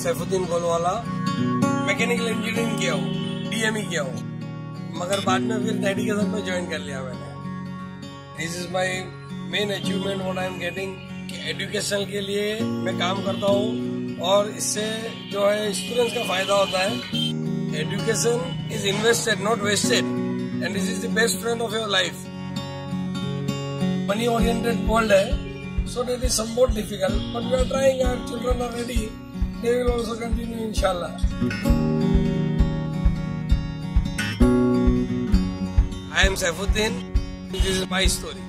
Saifuddin Golwala mechanical engineering किया हूँ DME किया हूँ मगर बाद में फिर डैडी के साथ में ज्वाइन कर लिया मैंने this is my main achievement what I am getting education के लिए मैं काम करता हूँ और इससे जो है स्टूडेंट्स का फ़ायदा होता है education is invested not wasted and this is the best friend of your life oriented world है So it is somewhat difficult, but we are trying. Our children are ready. They will also continue, inshallah. I am Saifuddin. This is my story.